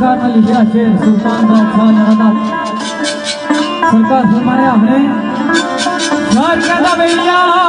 लिखा शेर सुल्तान बादशाह सरकार फरमाया हमने भैया